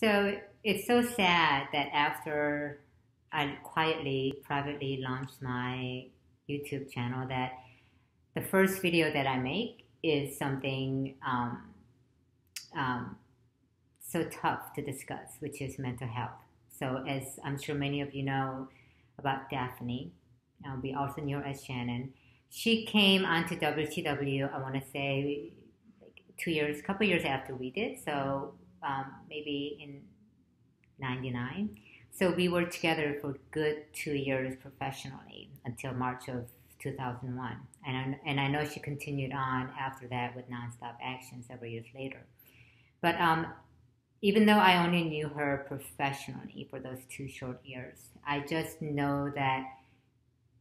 So it's so sad that after I quietly, privately launched my YouTube channel, that the first video that I make is something um, um, so tough to discuss, which is mental health. So, as I'm sure many of you know about Daffney, uh, we also knew her as Shannon. She came onto WCW, I want to say, like two years, couple years after we did. So, um, maybe in 99. So we were together for good two years professionally until March of 2001. And I, and I know she continued on after that with Nonstop Action several years later. But um, even though I only knew her professionally for those two short years, I just know that,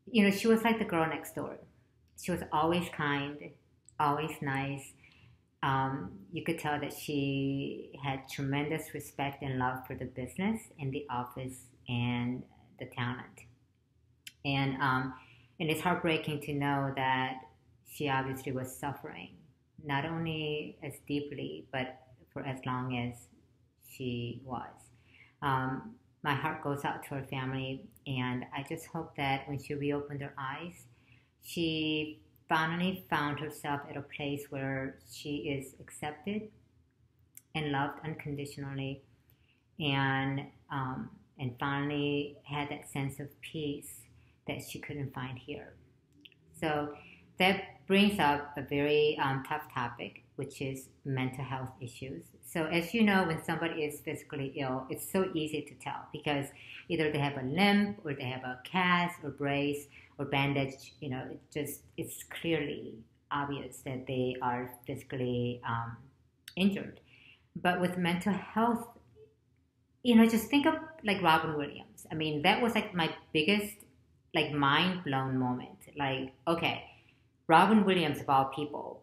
you know, she was like the girl next door. She was always kind, always nice, um, you could tell that she had tremendous respect and love for the business and the office and the talent. And um, and it's heartbreaking to know that she obviously was suffering, not only as deeply, but for as long as she was. Um, my heart goes out to her family, and I just hope that when she reopened her eyes, she finally found herself at a place where she is accepted and loved unconditionally and um, and finally had that sense of peace that she couldn't find here. So that brings up a very um, tough topic which is mental health issues so as you know when somebody is physically ill it's so easy to tell because either they have a limp or they have a cast or brace or bandage, you know, it just it's clearly obvious that they are physically um, injured. But with mental health, you know, just think of like Robin Williams. I mean, that was like my biggest like mind blown moment. Like, okay, Robin Williams of all people,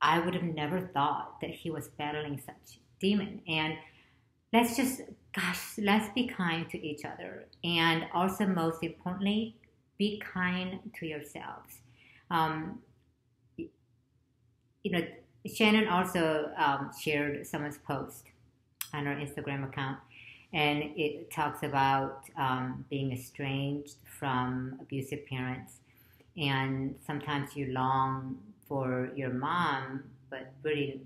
I would have never thought that he was battling such demon. And let's just, gosh, let's be kind to each other. And also, most importantly, be kind to yourselves. Um, you know, Shannon also um, shared someone's post on her Instagram account, and it talks about um, being estranged from abusive parents, and sometimes you long for your mom, but really,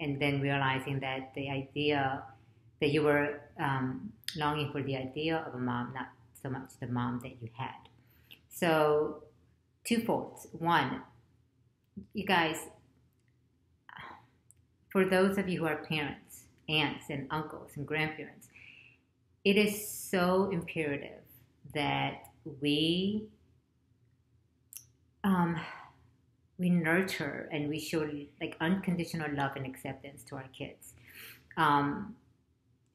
and then realizing that the idea that you were um, longing for the idea of a mom, not so much the mom that you had. So, two faults. One, you guys, for those of you who are parents, aunts, and uncles, and grandparents, it is so imperative that we um, we nurture and we show like unconditional love and acceptance to our kids. Um,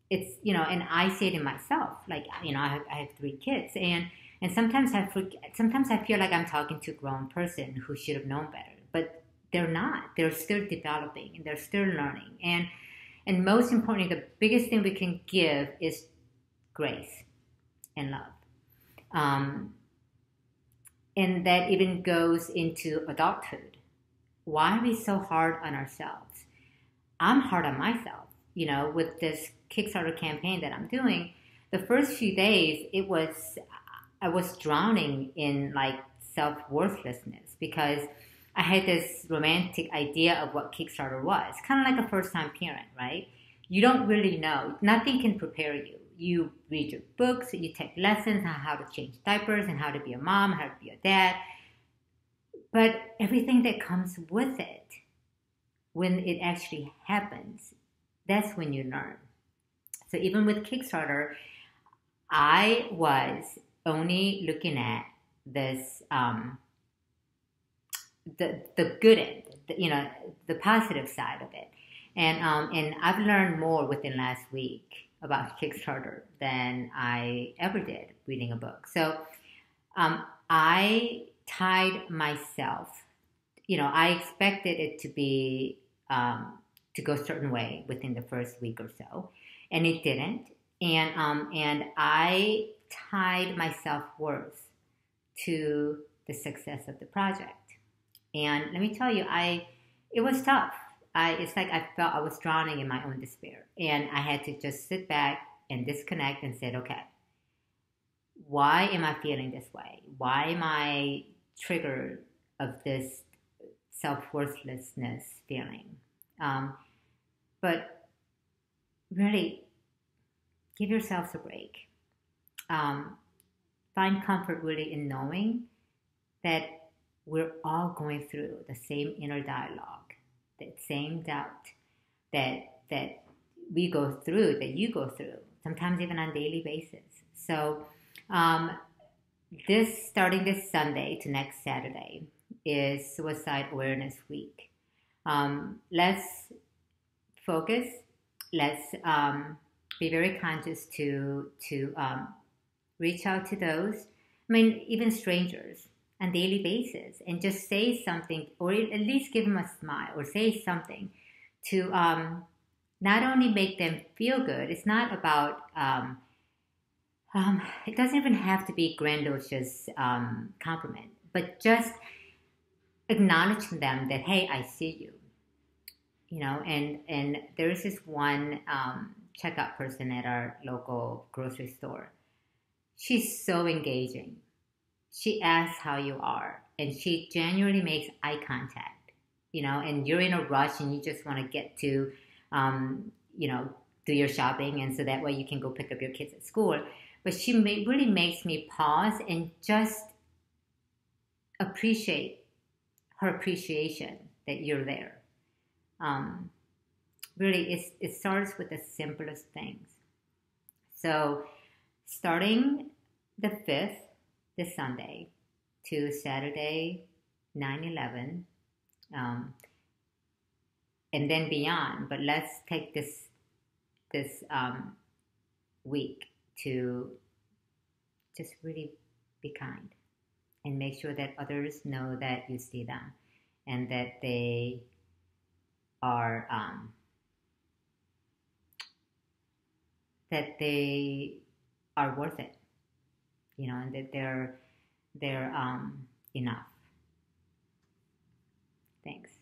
it's you know, and I say it in myself. Like you know, I have, I have three kids, and and sometimes I forget, sometimes I feel like I'm talking to a grown person who should have known better, but they're not. They're still developing and they're still learning. And and most importantly, the biggest thing we can give is grace and love. Um, and that even goes into adulthood. Why are we so hard on ourselves? I'm hard on myself. You know, with this Kickstarter campaign that I'm doing, the first few days, it was I was drowning in like self worthlessness because I had this romantic idea of what Kickstarter was, kind of like a first time parent, right? You don't really know. Nothing can prepare you. You read your books, you take lessons on how to change diapers and how to be a mom, how to be a dad. But everything that comes with it, when it actually happens, that's when you learn. So even with Kickstarter, I was only looking at this um, the the good end, the, you know, the positive side of it, and um, and I've learned more within last week about Kickstarter than I ever did reading a book. So um, I tied myself. You know, I expected it to be um, to go a certain way within the first week or so, and it didn't. And um, and I tied my self worth to the success of the project. And let me tell you, I it was tough. I it's like I felt I was drowning in my own despair, and I had to just sit back and disconnect and said, okay, why am I feeling this way? Why am I triggered of this self worthlessness feeling? Um, but really, give yourselves a break. Um, find comfort really in knowing that we're all going through the same inner dialogue, that same doubt that that we go through, that you go through, sometimes even on daily basis. So, um, this starting this Sunday to next Saturday is Suicide Awareness Week. Um, let's focus. Let's um, be very conscious to to um, reach out to those. I mean, even strangers on daily basis, and just say something, or at least give them a smile, or say something to um, not only make them feel good. It's not about um, um, it doesn't even have to be grandiose um, compliment, but just acknowledge them that hey, I see you. You know, and and there is this one um, checkout person at our local grocery store. She's so engaging. She asks how you are, and she genuinely makes eye contact. You know, and you're in a rush and you just want to get to, um, you know, do your shopping, and so that way you can go pick up your kids at school. But she may, really makes me pause and just appreciate her appreciation that you're there. Um, really, it starts with the simplest things. So, starting the 5th, this Sunday, to Saturday, 9 11, um, and then beyond. But let's take this this um, week to just really be kind and make sure that others know that you see them and that they are um, that they are worth it you know, and that they're they're um, enough. Thanks.